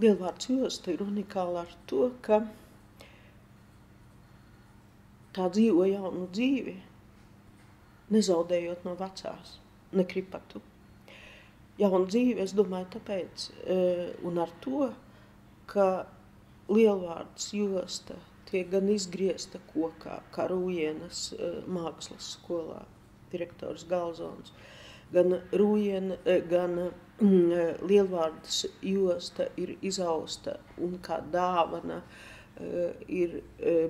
lielvārds josta ir unikāla ar to, ka tā dzīvo jaunu dzīvi, nezaudējot no vecās, nekripatu. Jaunu dzīvi, es domāju, tāpēc, eh, un ar to, ka lielvārds josta tiek gan izgriezta kokā, kā Rūjienas eh, mākslas skolā, direktors Galzons, gan Rūjiena, eh, gan mm, lielvārdas josta ir izausta un kā dāvana ir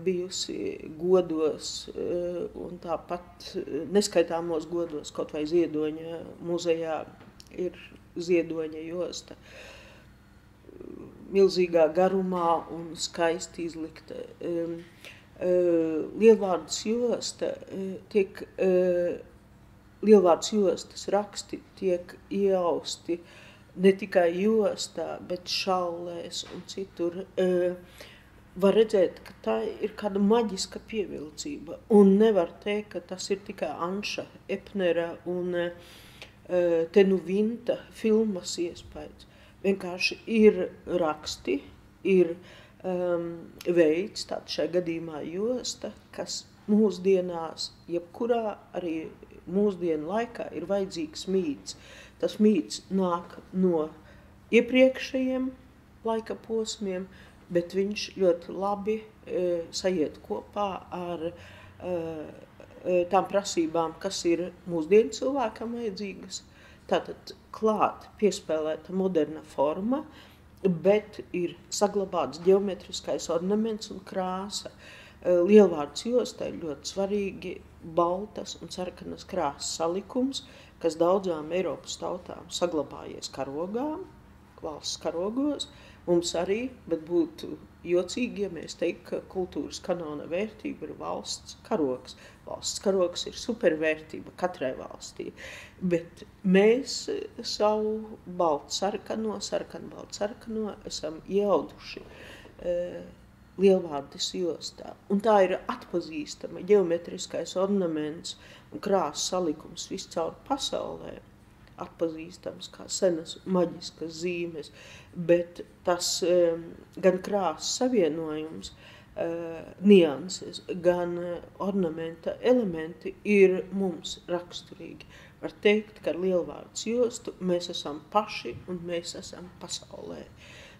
bijusi godos un tāpat neskaitāmos godos, kaut vai Ziedoņa muzejā ir Ziedoņa josta milzīgā garumā un skaisti izlikta. Lielvārdas josta tiek, lielvārdas jostas raksti tiek iausti ne tikai jostā, bet šallēs un citur. Var redzēt, ka tā ir kāda maģiska pievilcība un nevar teikt, ka tas ir tikai Anša Epnera un te nu Vinta filmas iespējas vienkārši ir raksti, ir um, veids, tāds šajā gadījumā josta, kas mūsdienās, jebkurā arī mūsdienu laikā ir vajadzīgs mīts. Tas mīts nāk no iepriekšējiem laika posmiem, bet viņš ļoti labi e, sajiet kopā ar e, e tām prasībām, kas ir mūsdienu cilvēkam vajadzīgas. Tātad klāt piespēlēta moderna forma, bet ir saglabāts geometriskais ornaments un krāsa. Eh, lielvārds jostā ir ļoti svarīgi baltas un sarkanas krāsas salikums, kas daudzām Eiropas tautām saglabājies karogām, valsts karogos, mums arī, bet būtu jocīgi, ja mēs teiktu, ka kultūras kanona vērtība ir valsts karoks. Valsts karoks ir supervērtība katrai valstī, bet mēs savu baltu sarkano, sarkanu baltu sarkano esam iauduši e, lielvārdas jostā. Un tā ir atpazīstama geometriskais ornaments un krāsas salikums viscaur pasaulē atpazīstams kā senas maģiskas zīmes, bet tas um, gan krāsas savienojums, uh, nianses, gan uh, ornamenta elementi ir mums raksturīgi. Var teikt, ka ar lielvārds jostu mēs esam paši un mēs esam pasaulē.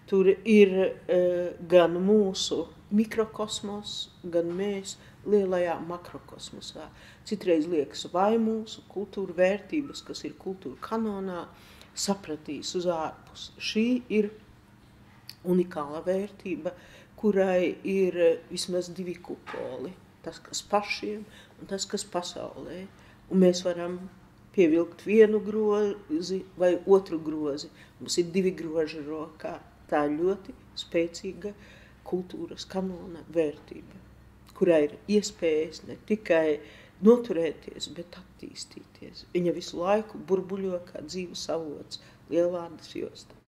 Tur ir uh, gan mūsu mikrokosmos, gan mēs lielajā makrokosmosā. Citreiz liekas, vai mūsu kultūra vērtības, kas ir kultūra kanonā, sapratīs uz ārpus. Šī ir unikāla vērtība, kurai ir vismaz divi kupoli. Tas, kas pašiem un tas, kas pasaulē. Un mēs varam pievilkt vienu grozi vai otru grozi. Mums ir divi groži rokā. Tā ir ļoti spēcīga kultūras kanona vērtība kurai ir iespējas ne tikai noturēties, bet attīstīties. Viņa visu laiku burbuļo kā dzīves avots, lielvārdas josta.